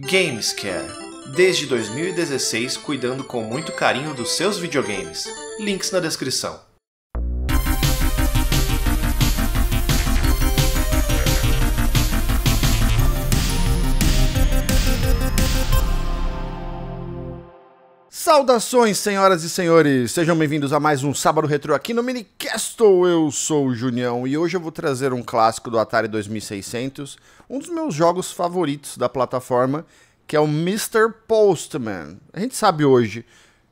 Gamescare. Desde 2016, cuidando com muito carinho dos seus videogames. Links na descrição. Saudações, senhoras e senhores! Sejam bem-vindos a mais um Sábado Retro aqui no Minicastle. Eu sou o Junião e hoje eu vou trazer um clássico do Atari 2600, um dos meus jogos favoritos da plataforma, que é o Mr. Postman. A gente sabe hoje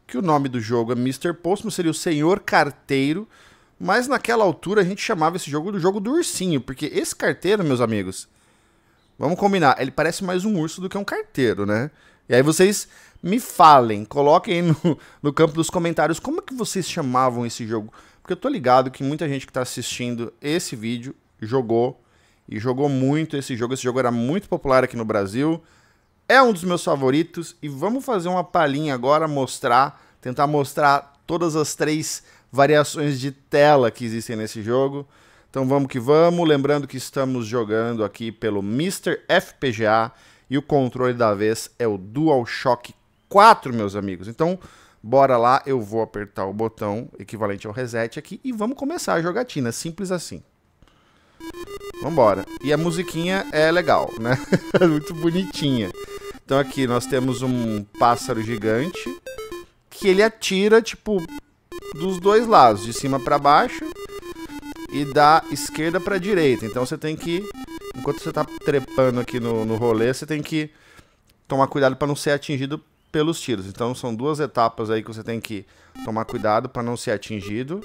que o nome do jogo é Mr. Postman, seria o Senhor Carteiro, mas naquela altura a gente chamava esse jogo do jogo do ursinho, porque esse carteiro, meus amigos, vamos combinar, ele parece mais um urso do que um carteiro, né? E aí vocês me falem, coloquem no, no campo dos comentários como é que vocês chamavam esse jogo. Porque eu tô ligado que muita gente que está assistindo esse vídeo jogou e jogou muito esse jogo. Esse jogo era muito popular aqui no Brasil. É um dos meus favoritos e vamos fazer uma palhinha agora, mostrar, tentar mostrar todas as três variações de tela que existem nesse jogo. Então vamos que vamos, lembrando que estamos jogando aqui pelo Mr. FPGA e o controle da vez é o DualShock 4, meus amigos. Então, bora lá, eu vou apertar o botão equivalente ao reset aqui e vamos começar a jogatina, simples assim. Vambora. E a musiquinha é legal, né? Muito bonitinha. Então aqui nós temos um pássaro gigante que ele atira, tipo, dos dois lados, de cima para baixo e da esquerda para direita. Então você tem que, enquanto você tá trepando aqui no, no rolê, você tem que tomar cuidado para não ser atingido pelos tiros. Então são duas etapas aí que você tem que tomar cuidado para não ser atingido.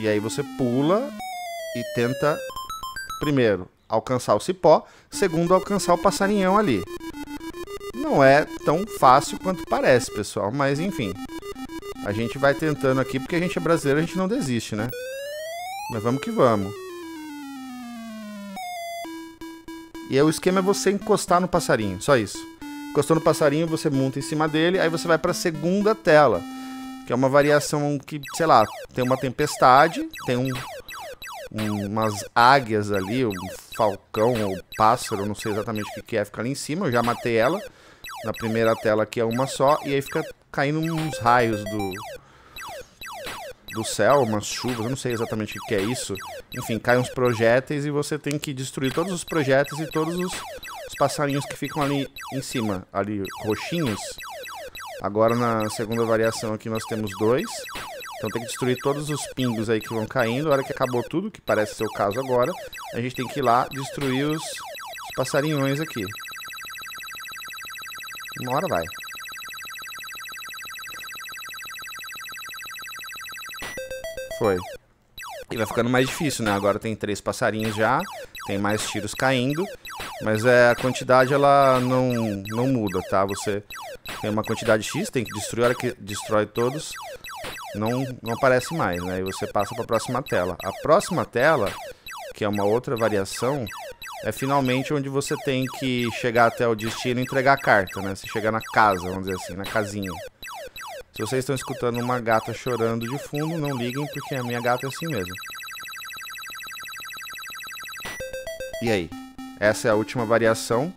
E aí você pula e tenta primeiro alcançar o cipó, segundo alcançar o passarinhão ali. Não é tão fácil quanto parece, pessoal, mas enfim. A gente vai tentando aqui porque a gente é brasileiro, a gente não desiste, né? Mas vamos que vamos. E aí o esquema é você encostar no passarinho, só isso. Encostou no passarinho, você monta em cima dele, aí você vai para a segunda tela, que é uma variação que, sei lá, tem uma tempestade, tem um, um, umas águias ali, um falcão ou pássaro, não sei exatamente o que é, fica ali em cima, eu já matei ela. Na primeira tela aqui é uma só, e aí fica caindo uns raios do, do céu, umas chuvas, eu não sei exatamente o que é isso. Enfim, caem uns projéteis e você tem que destruir todos os projéteis e todos os os passarinhos que ficam ali em cima, ali roxinhos. Agora na segunda variação aqui nós temos dois. Então tem que destruir todos os pingos aí que vão caindo. A hora que acabou tudo, que parece ser o caso agora, a gente tem que ir lá destruir os, os passarinhões aqui. Uma hora vai. Foi. E vai ficando mais difícil, né? Agora tem três passarinhos já, tem mais tiros caindo. Mas é, a quantidade ela não, não muda, tá? Você tem uma quantidade X, tem que destruir, a hora que destrói todos, não, não aparece mais, né? E você passa para a próxima tela. A próxima tela, que é uma outra variação, é finalmente onde você tem que chegar até o destino e entregar a carta, né? Você chegar na casa, vamos dizer assim, na casinha. Se vocês estão escutando uma gata chorando de fundo, não liguem porque a minha gata é assim mesmo. E aí? Essa é a última variação.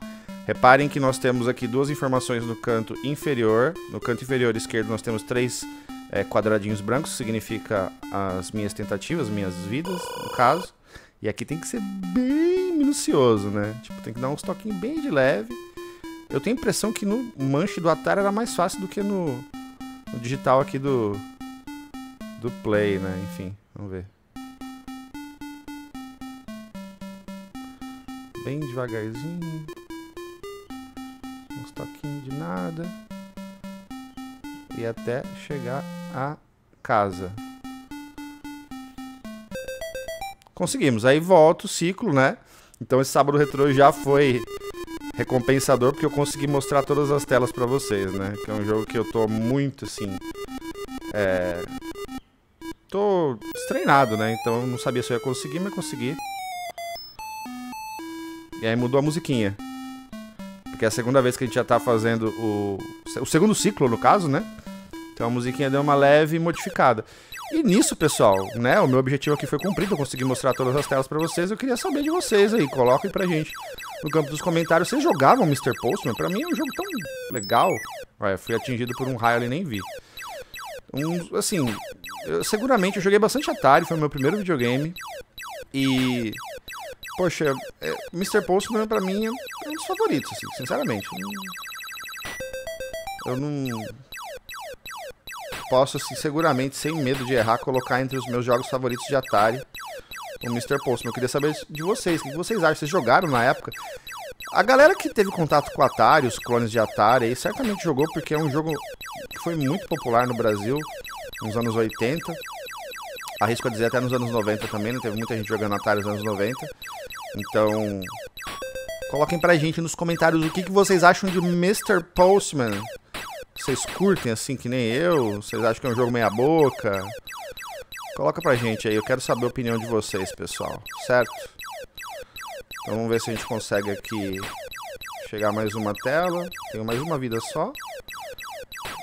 Reparem que nós temos aqui duas informações no canto inferior. No canto inferior esquerdo nós temos três é, quadradinhos brancos, significa as minhas tentativas, minhas vidas, no caso. E aqui tem que ser bem minucioso, né? Tipo, tem que dar uns toquinhos bem de leve. Eu tenho a impressão que no manche do Atari era mais fácil do que no, no digital aqui do, do Play, né? Enfim, vamos ver. bem devagarzinho. Uns toquinhos de nada. E até chegar a casa. Conseguimos. Aí volta o ciclo, né? Então esse sábado retrô já foi recompensador porque eu consegui mostrar todas as telas para vocês, né? Que é um jogo que eu tô muito assim, é... tô destreinado, né? Então eu não sabia se eu ia conseguir, mas consegui. E aí mudou a musiquinha. Porque é a segunda vez que a gente já tá fazendo o. O segundo ciclo, no caso, né? Então a musiquinha deu uma leve modificada. E nisso, pessoal, né? O meu objetivo aqui foi cumprido. Eu consegui mostrar todas as telas para vocês. Eu queria saber de vocês aí. Coloquem pra gente no campo dos comentários, vocês jogavam Mr. Postman? Pra mim é um jogo tão legal. Ué, fui atingido por um raio e nem vi. Um, assim, eu, seguramente eu joguei bastante Atari, foi o meu primeiro videogame. E. Poxa, é, Mr. Postman pra mim é um dos favoritos, assim, sinceramente. Eu não. Posso, assim, seguramente, sem medo de errar, colocar entre os meus jogos favoritos de Atari o Mr. Postman. Eu queria saber de vocês, o que vocês acham? Vocês jogaram na época? A galera que teve contato com Atari, os clones de Atari, aí certamente jogou porque é um jogo que foi muito popular no Brasil nos anos 80. Arrisco a dizer até nos anos 90 também, né? Teve muita gente jogando Atari nos anos 90. Então, coloquem pra gente nos comentários o que, que vocês acham de Mr. Postman. Vocês curtem assim que nem eu? Vocês acham que é um jogo meia boca? Coloca pra gente aí, eu quero saber a opinião de vocês, pessoal. Certo? Então vamos ver se a gente consegue aqui chegar mais uma tela. Tenho mais uma vida só.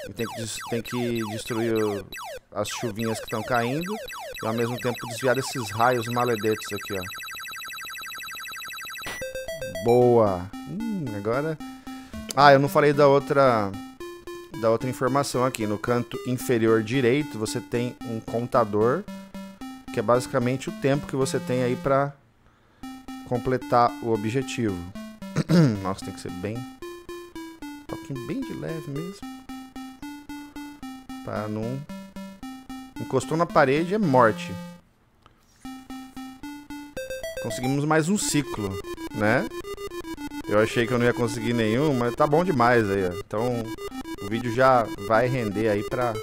E tem que, tem que destruir as chuvinhas que estão caindo. E ao mesmo tempo desviar desses raios maledetos aqui, ó. Boa! Hum, agora... Ah, eu não falei da outra... Da outra informação aqui. No canto inferior direito, você tem um contador. Que é basicamente o tempo que você tem aí pra completar o objetivo. Nossa, tem que ser bem... Um pouquinho bem de leve mesmo. Pra não... Encostou na parede, é morte. Conseguimos mais um ciclo, né? Eu achei que eu não ia conseguir nenhum, mas tá bom demais aí, ó. Então, o vídeo já vai render aí pra...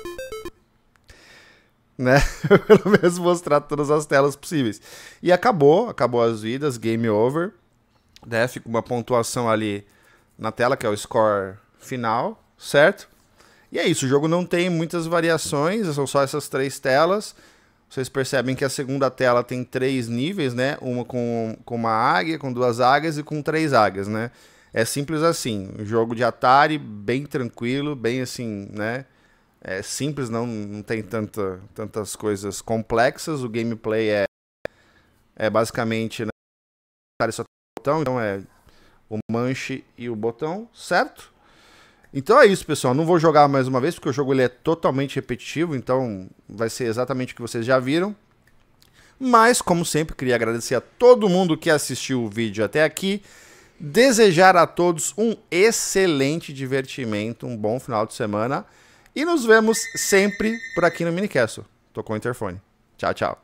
Né? Pelo menos mostrar todas as telas possíveis. E acabou, acabou as vidas, game over. Né? Fica uma pontuação ali na tela, que é o score final, certo? E é isso, o jogo não tem muitas variações, são só essas três telas. Vocês percebem que a segunda tela tem três níveis, né? Uma com, com uma águia, com duas águias e com três águias, né? É simples assim. Um jogo de Atari, bem tranquilo, bem assim, né? É simples, não, não tem tanta, tantas coisas complexas. O gameplay é, é basicamente. Né? Atari só tem botão, então é o manche e o botão, certo? Então é isso, pessoal. Não vou jogar mais uma vez, porque o jogo ele é totalmente repetitivo, então vai ser exatamente o que vocês já viram. Mas, como sempre, queria agradecer a todo mundo que assistiu o vídeo até aqui. Desejar a todos um excelente divertimento, um bom final de semana. E nos vemos sempre por aqui no Minicast. Tocou o interfone. Tchau, tchau.